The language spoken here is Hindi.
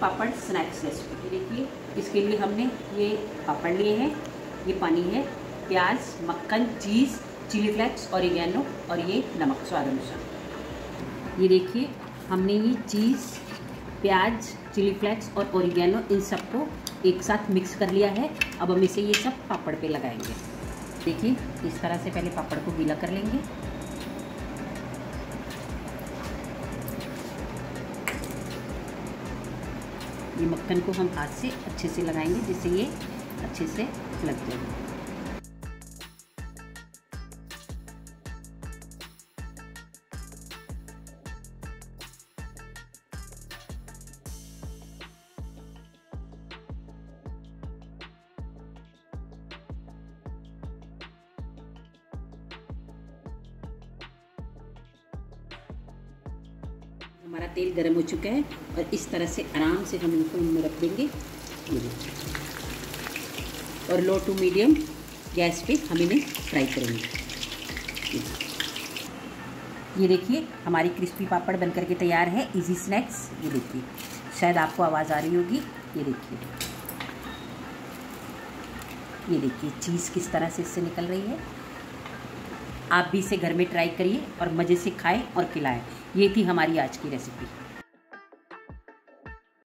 पापड़ स्नैक्स रेसिपी देखिए, इसके लिए हमने ये पापड़ लिए हैं, ये पानी है, प्याज, मक्खन, चीज़, चिली फ्लेक्स ऑरिगेनो और ये नमक स्वाद अनुसार। ये देखिए, हमने ये चीज़, प्याज, चिली फ्लेक्स और ओरिगेनो इन सबको एक साथ मिक्स कर लिया है। अब हम इसे ये सब पापड़ पे लगाएँगे। देखिए, इस तरह से पहले पापड़ को गीला कर लेंगे। ये मक्खन को हम हाथ से अच्छे से लगाएँगे, जिससे ये अच्छे से लग जाए हमारा तेल गर्म हो चुका है और इस तरह से आराम से हम इनको इनमें रख देंगे। और लो टू मीडियम गैस पे हम इन्हें फ्राई करेंगे। ये देखिए, हमारी क्रिस्पी पापड़ बनकर के तैयार है। इजी स्नैक्स ये देखिए। शायद आपको आवाज़ आ रही होगी। ये देखिए। ये देखिए, चीज़ किस तरह से इससे निकल रही है। आप भी इसे घर में ट्राई करिए और मज़े से खाएँ और खिलाएँ। ये थी हमारी आज की रेसिपी।